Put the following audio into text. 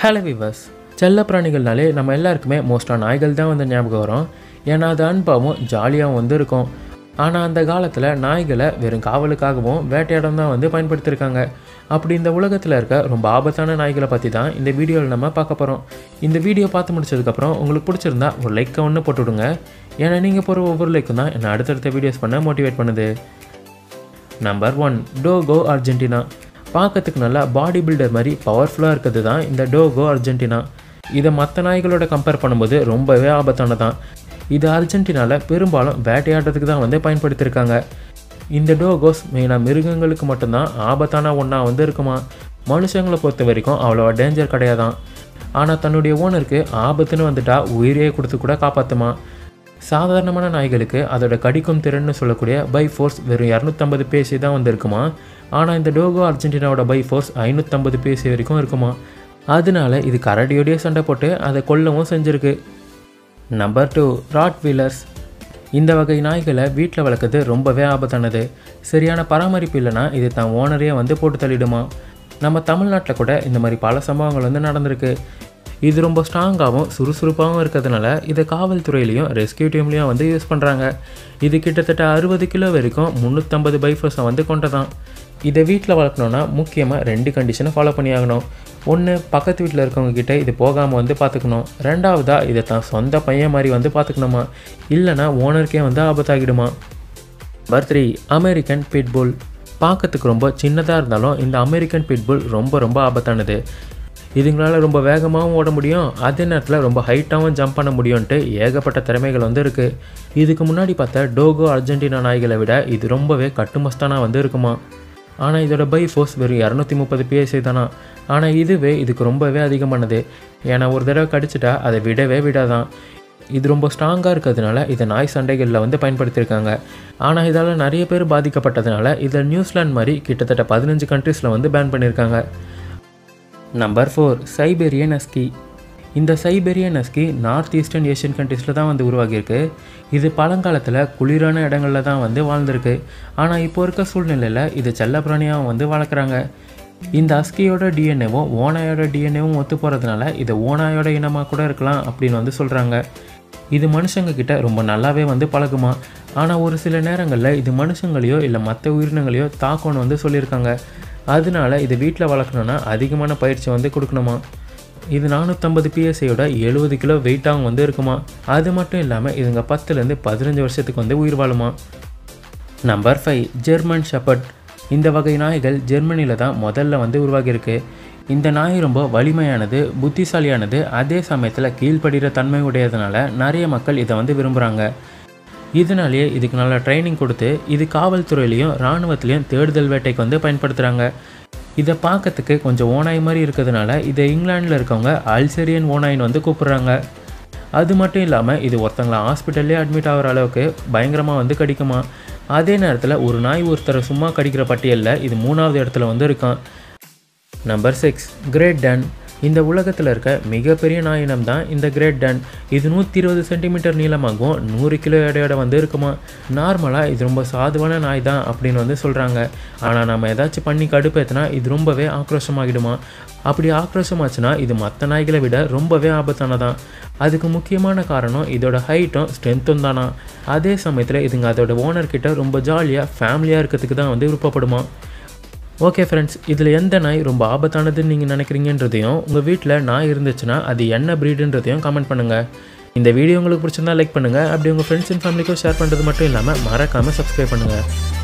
Hello விவாஸ் செல்ல பிராணிகள்னாலே நம்ம எல்லாருக்குமே மோஸ்ட்டாக நாய்கள் தான் வந்து ஞாபகம் வரும். ஏன்னா அது அன்பாகவும் ஜாலியாகவும் வந்து இருக்கும் ஆனால் அந்த காலத்தில் நாய்களை வெறும் காவலுக்காகவும் வேட்டையாடம் தான் வந்து பயன்படுத்தியிருக்காங்க அப்படி இந்த உலகத்தில் இருக்க ரொம்ப ஆபத்தான நாய்களை பற்றி தான் இந்த வீடியோவில் நம்ம பார்க்க போகிறோம் இந்த வீடியோ பார்த்து முடிச்சதுக்கப்புறம் உங்களுக்கு பிடிச்சிருந்தா ஒரு லைக்கை ஒன்று போட்டு விடுங்க. ஏன்னா நீங்கள் போகிற ஒவ்வொரு லைக்கும் தான் என்னை அடுத்தடுத்த வீடியோஸ் பண்ண மோட்டிவேட் பண்ணுது. நம்பர் ஒன் டோகோ அர்ஜென்டினா பார்க்கறதுக்கு நல்லா பாடி பில்டர் மாதிரி பவர்ஃபுல்லாக இருக்கிறது தான் இந்த டோகோ அர்ஜென்டினா இதை மற்ற நாய்களோட கம்பேர் பண்ணும்போது ரொம்பவே ஆபத்தானதான். இது அர்ஜென்டினாவில் பெரும்பாலும் வேட்டையாடுறதுக்கு தான் வந்து பயன்படுத்தியிருக்காங்க. இந்த டோகோஸ் மெயினாக மிருகங்களுக்கு மட்டும்தான் ஆபத்தான ஒன்றா வந்து இருக்குமா? மனுஷங்களை பொறுத்த வரைக்கும் அவ்வளோ டேஞ்சர் கிடையாதான். ஆனால் தன்னுடைய ஓனருக்கு ஆபத்துன்னு வந்துட்டா உயிரையே கொடுத்து கூட காப்பாற்றுமா சாதாரணமான நாய்களுக்கு அதோட கடிக்கும் திறன்னு சொல்லக்கூடிய பை ஃபோர்ஸ் வெறும் இரநூத்தம்பது பேசி தான் வந்து இருக்குமா ஆனால் இந்த டோகோ அர்ஜென்டினாவோட பை ஃபோர்ஸ் ஐநூற்றம்பது பேசி வரைக்கும் இருக்குமா? அதனால இது கரடியோடையே சண்டை போட்டு அதை கொல்லவும் செஞ்சுருக்கு. நம்பர் டூ ராட் வீலர்ஸ் இந்த வகை நாய்களை வீட்டில் வளர்க்குறது ரொம்பவே ஆபத்தானது. சரியான பராமரிப்பு இல்லைன்னா இது தான் ஓனரே வந்து போட்டு தள்ளிடுமா? நம்ம தமிழ்நாட்டில் கூட இந்த மாதிரி பல சம்பவங்கள் வந்து நடந்திருக்கு. இது ரொம்ப ஸ்ட்ராங்காகவும் சுறுசுறுப்பாகவும் இருக்கிறதுனால இதை காவல்துறையிலையும் ரெஸ்கியூ டீம்லேயும் வந்து யூஸ் பண்ணுறாங்க இது கிட்டத்தட்ட அறுபது கிலோ வரைக்கும் முந்நூற்றம்பது பைஃபர்ஸை வந்து கொண்டதான் இதை வீட்டில் வளர்க்கணுன்னா முக்கியமாக ரெண்டு கண்டிஷனை ஃபாலோ பண்ணி ஆகணும் ஒன்று பக்கத்து வீட்டில் இருக்கவங்க கிட்டே இது போகாமல் வந்து பார்த்துக்கணும் ரெண்டாவதாக இதை தான் சொந்த பையன் மாதிரி வந்து பார்த்துக்கணுமா இல்லைனா ஓனருக்கே வந்து ஆபத்தாகிடுமா? நம்பர் த்ரீ அமெரிக்கன் பிட்புல் பார்க்கறதுக்கு ரொம்ப சின்னதாக இருந்தாலும் இந்த அமெரிக்கன் பிட்புல் ரொம்ப ரொம்ப ஆபத்தானது. இதுங்களால ரொம்ப வேகமாகவும் ஓட முடியும் அதே நேரத்தில் ரொம்ப ஹைட்டாகவும் ஜம்ப் பண்ண முடியும்ன்ட்டு ஏகப்பட்ட திறமைகள் வந்து இருக்குது இதுக்கு முன்னாடி பார்த்த டோகோ அர்ஜென்டினா நாய்களை விட இது ரொம்பவே கட்டுமஸ்தானாக வந்து இருக்குமா ஆனால் இதோட பை ஃபோர்ஸ் வெறும் இரநூத்தி முப்பது பிஎஸ்ஐ தானா? ஆனால் இதுவே இதுக்கு ரொம்பவே அதிகமானது. ஏன்னா ஒரு தடவை கடிச்சிட்டா அதை விடவே விடாதான். இது ரொம்ப ஸ்ட்ராங்காக இருக்கிறதுனால இதை நாய் சண்டைகளில் வந்து பயன்படுத்தியிருக்காங்க. ஆனால் இதால் நிறைய பேர் பாதிக்கப்பட்டதுனால இதை நியூசிலாந்து மாதிரி கிட்டத்தட்ட பதினஞ்சு கண்ட்ரீஸில் வந்து பேன் பண்ணியிருக்காங்க. நம்பர் ஃபோர் சைபேரியன் அஸ்கி இந்த Siberian husky north eastern Asian கண்ட்ரீஸில் தான் வந்து உருவாகியிருக்கு. இது பழங்காலத்தில் குளிரான இடங்களில் தான் வந்து வாழ்ந்திருக்கு. ஆனால் இப்போ இருக்க சூழ்நிலையில் இது செல்லப்பிராணியாக வந்து வளர்க்குறாங்க. இந்த அஸ்கியோட டிஎன்ஏவும் ஓனாயோட டிஎன்ஏவும் ஒத்து போகிறதுனால இதை ஓனாயோட இனமாக கூட இருக்கலாம் அப்படின்னு வந்து சொல்கிறாங்க இது மனுஷங்க கிட்ட ரொம்ப நல்லாவே வந்து பழகுமா? ஆனால் ஒரு சில நேரங்களில் இது மனுஷங்களையோ இல்லை மற்ற உயிரினங்களையோ தாக்கணும்னு வந்து சொல்லியிருக்காங்க. அதனால இது வீட்டில் வளர்க்கணுன்னா அதிகமான பயிற்சி வந்து கொடுக்கணுமா? இது நானூற்றம்பது பிஎஸ்ஐயோட எழுபது கிலோ வெயிட்டாகவும் வந்து இருக்குமா? அது மட்டும் இல்லாமல் இதுங்க பத்துலேருந்து பதினஞ்சு வருஷத்துக்கு வந்து உயிர் வாழுமா? நம்பர் ஃபைவ் ஜெர்மன் ஷெப்பர்ட் இந்த வகை நாய்கள் ஜெர்மனியில் தான் முதல்ல வந்து உருவாகியிருக்கு. இந்த நாய் ரொம்ப வலிமையானது புத்திசாலியானது அதே சமயத்தில் கீழ்ப்படுகிற தன்மை உடையதுனால நிறைய மக்கள் இதை வந்து விரும்புகிறாங்க இதனாலேயே இதுக்கு நல்லா ட்ரைனிங் கொடுத்து இது காவல்துறையிலையும் இராணுவத்துலேயும் தேடுதல் வேட்டைக்கு வந்து பயன்படுத்துகிறாங்க இதை பார்க்கறதுக்கு கொஞ்சம் ஓனாய் மாதிரி இருக்கிறதுனால இதை இங்கிலாண்டில் இருக்கவங்க அல்சேரியன் ஓனாயின்னு வந்து கூப்பிட்றாங்க. அது மட்டும் இல்லாமல் இது ஒருத்தங்களை ஹாஸ்பிட்டல்லே அட்மிட் ஆகிற அளவுக்கு பயங்கரமாக வந்து கடிக்குமா? அதே நேரத்தில் ஒரு நாய் ஒருத்தரை சும்மா கடிக்கிற பட்டியலில் இது மூணாவது இடத்துல வந்து இருக்கான். நம்பர் சிக்ஸ் கிரேட் டன் இந்த உலகத்தில் இருக்க மிகப்பெரிய நாயினம் தான் இந்த கிரேட் டன் இது நூற்றி இருபது சென்டிமீட்டர் நீளமாகவும் நூறு கிலோ எடையோட வந்து இருக்குமா? நார்மலாக இது ரொம்ப சாதுவான நாய் தான் அப்படின்னு வந்து சொல்கிறாங்க ஆனால் நம்ம ஏதாச்சும் பண்ணி கடுப்பேற்றினா இது ரொம்பவே ஆக்ரோஷமாகிடுமா? அப்படி ஆக்ரோஷமாச்சுன்னா இது மற்ற நாய்களை விட ரொம்பவே ஆபத்தானதான் அதுக்கு முக்கியமான காரணம் இதோட ஹைட்டும் ஸ்ட்ரென்த்தும் தானா? அதே சமயத்தில் இதுங்க அதோட ஓனர்கிட்ட ரொம்ப ஜாலியாக ஃபேமிலியாக இருக்கிறதுக்கு தான் வந்து விருப்பப்படுமா? ஓகே ஃப்ரெண்ட்ஸ் இதில் எந்த நாய் ரொம்ப ஆபத்தானதுன்னு நீங்கள் நினைக்கிறீங்கன்றதையும் உங்கள் வீட்டில் நாய் இருந்துச்சுன்னா அது என்ன ப்ரீடுன்றதையும் கமெண்ட் பண்ணுங்கள் இந்த வீடியோ உங்களுக்கு பிடிச்சிருந்தா லைக் பண்ணுங்கள் அப்படி உங்கள் ஃப்ரெண்ட்ஸ் அண்ட் ஃபேமிலிக்கும் ஷேர் பண்ணுறது மட்டும் இல்லாமல் மறக்காமல் சப்ஸ்கிரைப் பண்ணுங்கள்